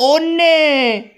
¡Oh, no!